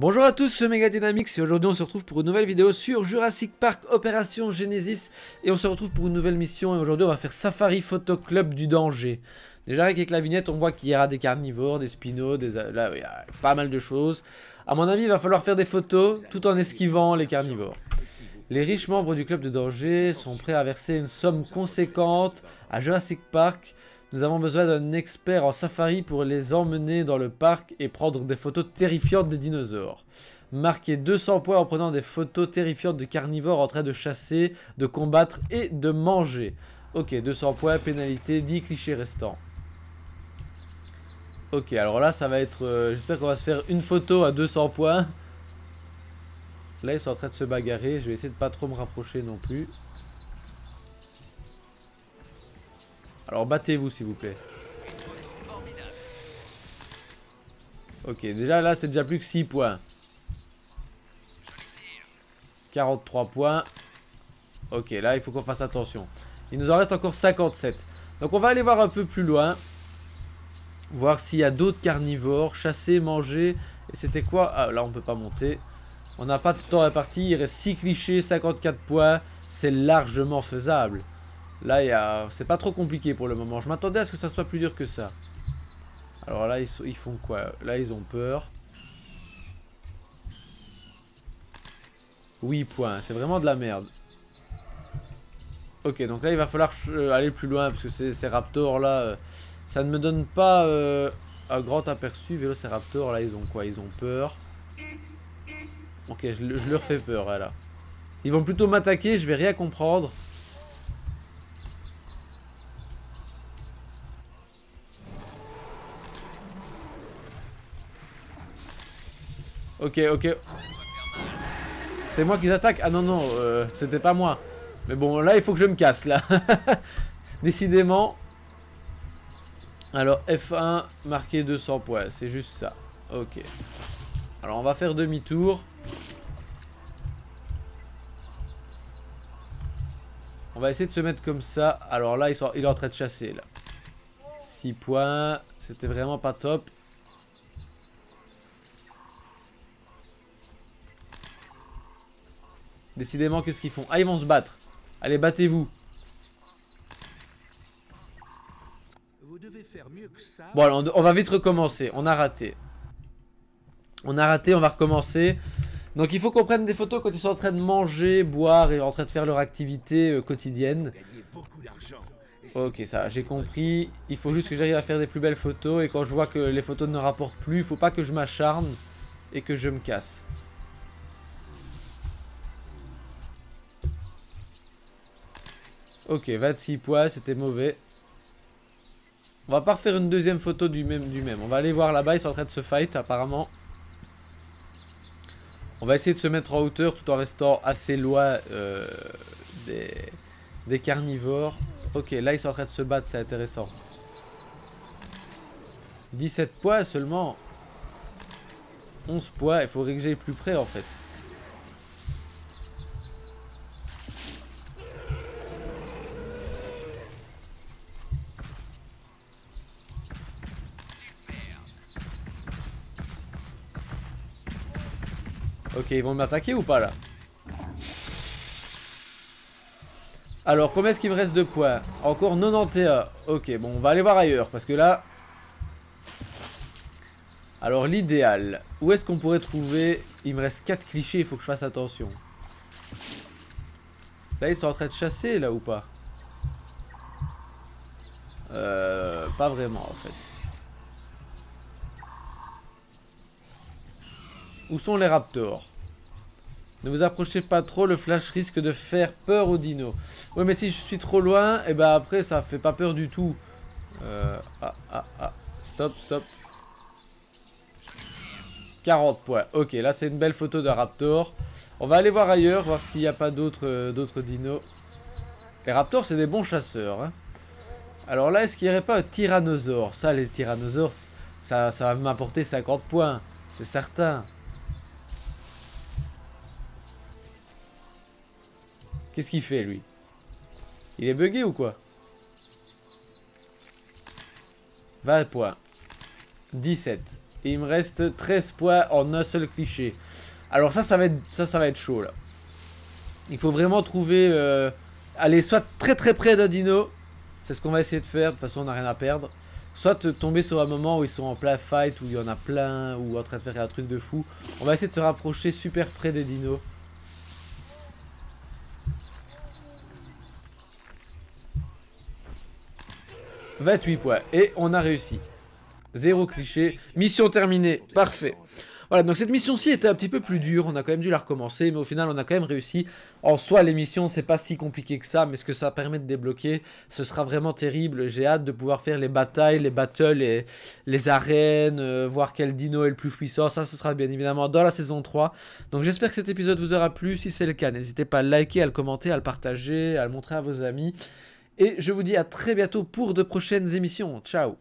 Bonjour à tous, c'est Mega Dynamics et aujourd'hui on se retrouve pour une nouvelle vidéo sur Jurassic Park Opération Genesis et on se retrouve pour une nouvelle mission et aujourd'hui on va faire Safari Photo Club du danger. Déjà avec la vignette on voit qu'il y aura des carnivores, des spinos, des... là il y a pas mal de choses. A mon avis il va falloir faire des photos tout en esquivant les carnivores. Les riches membres du club de danger sont prêts à verser une somme conséquente à Jurassic Park nous avons besoin d'un expert en safari pour les emmener dans le parc et prendre des photos terrifiantes des dinosaures. Marquez 200 points en prenant des photos terrifiantes de carnivores en train de chasser, de combattre et de manger. Ok, 200 points, pénalité, 10 clichés restants. Ok, alors là, ça va être... Euh, j'espère qu'on va se faire une photo à 200 points. Là, ils sont en train de se bagarrer. Je vais essayer de pas trop me rapprocher non plus. Alors battez-vous s'il vous plaît. Ok, déjà là c'est déjà plus que 6 points. 43 points. Ok, là il faut qu'on fasse attention. Il nous en reste encore 57. Donc on va aller voir un peu plus loin. Voir s'il y a d'autres carnivores. Chasser, manger. Et c'était quoi? Ah là on peut pas monter. On n'a pas de temps réparti. Il reste 6 clichés, 54 points. C'est largement faisable. Là, a... c'est pas trop compliqué pour le moment. Je m'attendais à ce que ça soit plus dur que ça. Alors là, ils, font quoi? Là, ils ont peur. Oui, point. C'est vraiment de la merde. Ok, donc là, il va falloir euh, aller plus loin. Parce que ces, raptors là, euh, ça ne me donne pas euh, un grand aperçu. Vélociraptor, là, ils ont quoi? Ils ont peur. Ok, je, je leur fais peur, là. Ils vont plutôt m'attaquer, je vais rien comprendre. Ok, ok. C'est moi qui attaque? Ah non, non, euh, c'était pas moi. Mais bon, là, il faut que je me casse, là. Décidément. Alors, F1, marqué 200 points. C'est juste ça. Ok. Alors, on va faire demi-tour. On va essayer de se mettre comme ça. Alors là, il, il est en train de chasser, là. 6 points. C'était vraiment pas top. Décidément, qu'est-ce qu'ils font? Ah, ils vont se battre. Allez, battez-vous. Bon, alors, on va vite recommencer. On a raté. On a raté, on va recommencer. Donc, il faut qu'on prenne des photos quand ils sont en train de manger, boire et en train de faire leur activité euh, quotidienne. Ok, ça, j'ai compris. Il faut juste que j'arrive à faire des plus belles photos. Et quand je vois que les photos ne rapportent plus, il faut pas que je m'acharne et que je me casse. Ok, 26 points, c'était mauvais. On va pas refaire une deuxième photo du même. On va aller voir là-bas, ils sont en train de se fight apparemment. On va essayer de se mettre en hauteur tout en restant assez loin euh, des, des carnivores. Ok, là ils sont en train de se battre, c'est intéressant. 17 points seulement. 11 points, il faudrait que j'aille plus près en fait. Ok, ils vont m'attaquer ou pas là Alors, combien est-ce qu'il me reste de points Encore 91. Ok, bon, on va aller voir ailleurs. Parce que là... Alors, l'idéal. Où est-ce qu'on pourrait trouver... Il me reste 4 clichés, il faut que je fasse attention. Là, ils sont en train de chasser, là, ou pas Euh... Pas vraiment, en fait. Où sont les raptors? Ne vous approchez pas trop, le flash risque de faire peur aux dinos. Oui, mais si je suis trop loin, et eh ben après, ça fait pas peur du tout. Euh, ah, ah, ah. Stop, stop. 40 points. Ok, là, c'est une belle photo de raptor. On va aller voir ailleurs, voir s'il n'y a pas d'autres euh, d'autres dinos. Les raptors, c'est des bons chasseurs. Hein. Alors là, est-ce qu'il n'y aurait pas un tyrannosaure? Ça, les tyrannosaures, ça, ça va m'apporter 50 points. C'est certain. Qu'est-ce qu'il fait, lui? Il est bugué ou quoi? 20 points. 17. Et il me reste 13 points en un seul cliché. Alors ça, ça va être, ça, ça va être chaud là. Il faut vraiment trouver... Euh, aller soit très très près d'un dino. C'est ce qu'on va essayer de faire. De toute façon, on n'a rien à perdre. Soit tomber sur un moment où ils sont en plein fight, où il y en a plein, ou en train de faire un truc de fou. On va essayer de se rapprocher super près des dinos. « 28 points. Et on a réussi. Zéro cliché. Mission terminée. Parfait. Voilà, donc cette mission-ci était un petit peu plus dure, on a quand même dû la recommencer, mais au final on a quand même réussi. En soi, les missions, c'est pas si compliqué que ça, mais ce que ça permet de débloquer, ce sera vraiment terrible. J'ai hâte de pouvoir faire les batailles, les battles, les, les arènes, euh, voir quel dino est le plus puissant. Ça, ce sera bien évidemment dans la saison 3. Donc j'espère que cet épisode vous aura plu. Si c'est le cas, n'hésitez pas à liker, à le commenter, à le partager, à le montrer à vos amis. Et je vous dis à très bientôt pour de prochaines émissions. Ciao